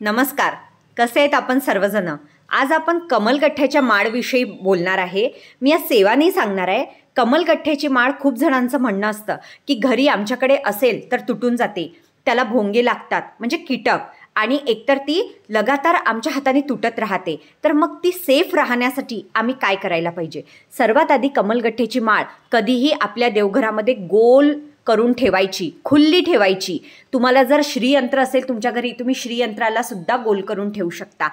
नमस्कार. कसे आहेत आपण सर्वजण? आज आपण कमलगठ्ठ्याच्या माळविषयी बोलणार आहे. मी आज सेवानेही सांगणार आहे कमलगठ्ठ्याची माळ खूप जणांचं म्हणणं असतं की घरी आमच्याकडे असेल तर तुटून जाते. त्याला भोंगे लागतात म्हणजे कीटक. आणि एकतर ती लगातार आमच्या हाताने तुटत राहते. तर मग ती सेफ राहण्यासाठी आम्ही काय करायला पाहिजे? सर्वात आधी कमलगठ्ठ्याची माळ कधीही आपल्या देवघरामध्ये गोल करून ठेवायची खुल्ली ठेवायची. तुम्हाला जर श्रीयंत्र असेल तुमच्या घरी तुम्ही श्रीयंत्राला सुद्धा गोल करून ठेवू शकता.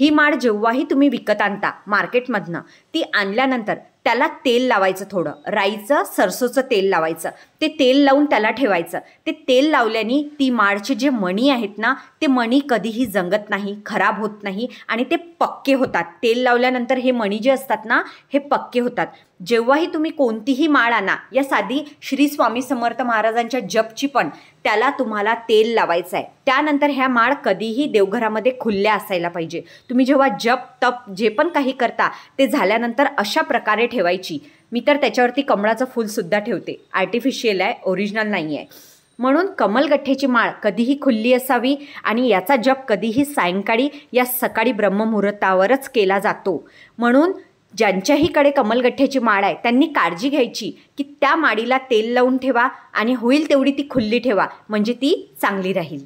ही माळ जेव्हाही तुम्ही विकत आणता मार्केटमधनं ती आणल्यानंतर त्याला तेल लावायचं थोडं. राईचं सरसोचं तेल लावायचं. ते तेल लावून त्याला ठेवायचं. ते तेल लावल्याने ती माळचे जे मणी आहेत ना ते मणी कधीही जंगत नाही खराब होत नाही आणि ते पक्के होतात. तेल लावल्यानंतर हे मणी जे असतात ना हे पक्के होतात. जेव्हाही तुम्ही कोणतीही माळ आणा या साधी श्री स्वामी समर्थ महाराजांच्या जपची पण त्याला तुम्हाला तेल लावायचं आहे त्यानंतर ह्या माळ कधीही देवघरामध्ये खुल्ल्या असायला पाहिजे. तुम्ही जेव्हा जप तप जे पण काही करता ते झाल्यानंतर अशा प्रकारे ठेवायची. मी तर त्याच्यावरती कमळाचं फूलसुद्धा ठेवते. आर्टिफिशियल आहे ओरिजिनल नाही आहे म्हणून कमलगठ्ठेची माळ कधीही खुल्ली असावी आणि याचा जप कधीही सायंकाळी या सकाळी ब्रह्ममुहूर्तावरच केला जातो. म्हणून ज्यांच्याहीकडे कमलगठ्ठ्याची माळ आहे त्यांनी काळजी घ्यायची की त्या माळीला तेल लावून ठेवा आणि होईल तेवढी ती खुल्ली ठेवा म्हणजे ती चांगली राहील.